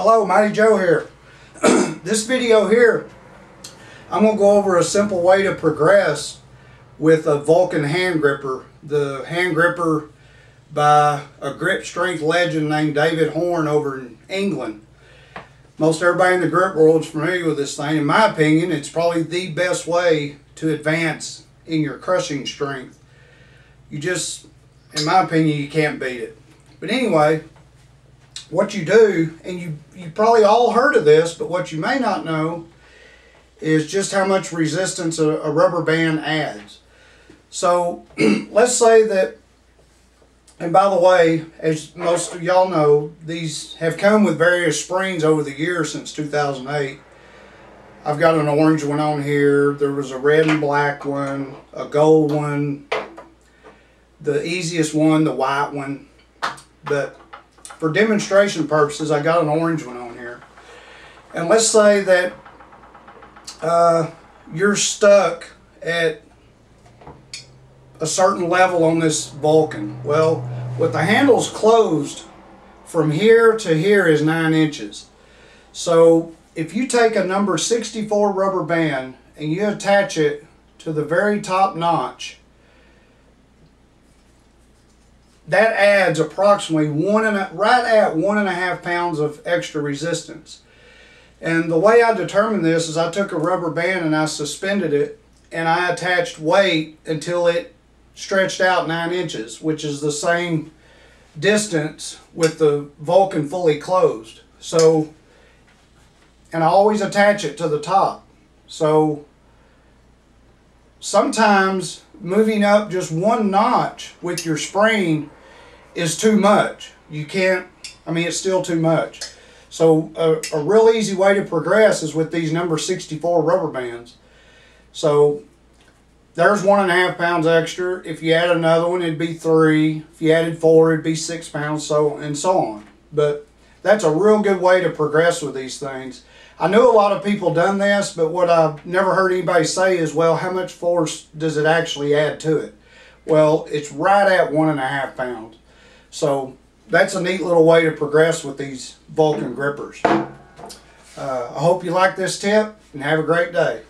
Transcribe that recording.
Hello, Mighty Joe here. this video here, I'm going to go over a simple way to progress with a Vulcan hand gripper. The hand gripper by a grip strength legend named David Horne over in England. Most everybody in the grip world is familiar with this thing. In my opinion, it's probably the best way to advance in your crushing strength. You just, in my opinion, you can't beat it. But anyway, what you do, and you, you probably all heard of this, but what you may not know is just how much resistance a, a rubber band adds. So let's say that, and by the way, as most of y'all know, these have come with various springs over the years since 2008. I've got an orange one on here. There was a red and black one, a gold one, the easiest one, the white one. But for demonstration purposes, I got an orange one on here. And let's say that uh, you're stuck at a certain level on this Vulcan. Well, with the handles closed, from here to here is 9 inches. So if you take a number 64 rubber band and you attach it to the very top notch, that adds approximately one and a, right at one and a half pounds of extra resistance. And the way I determined this is I took a rubber band and I suspended it and I attached weight until it stretched out nine inches, which is the same distance with the Vulcan fully closed. So, and I always attach it to the top. So, sometimes moving up just one notch with your spring is too much. You can't, I mean, it's still too much. So a, a real easy way to progress is with these number 64 rubber bands. So there's one and a half pounds extra. If you add another one, it'd be three. If you added four, it'd be six pounds, so and so on. But that's a real good way to progress with these things. I know a lot of people done this, but what I've never heard anybody say is, well, how much force does it actually add to it? Well, it's right at one and a half pounds. So that's a neat little way to progress with these Vulcan grippers. Uh, I hope you like this tip and have a great day.